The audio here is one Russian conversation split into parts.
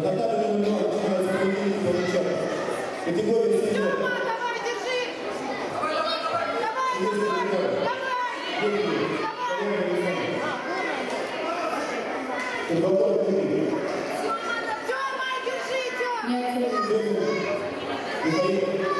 На татами номер 2 начинает справедливый парничок. Категория сильная. Давай, держи! Давай, давай, давай! Давай, давай, давай! Давай, давай, давай! Тёма, держи, Тёма! Михаил.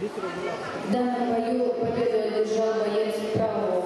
В данном бою победу одержал боец правого.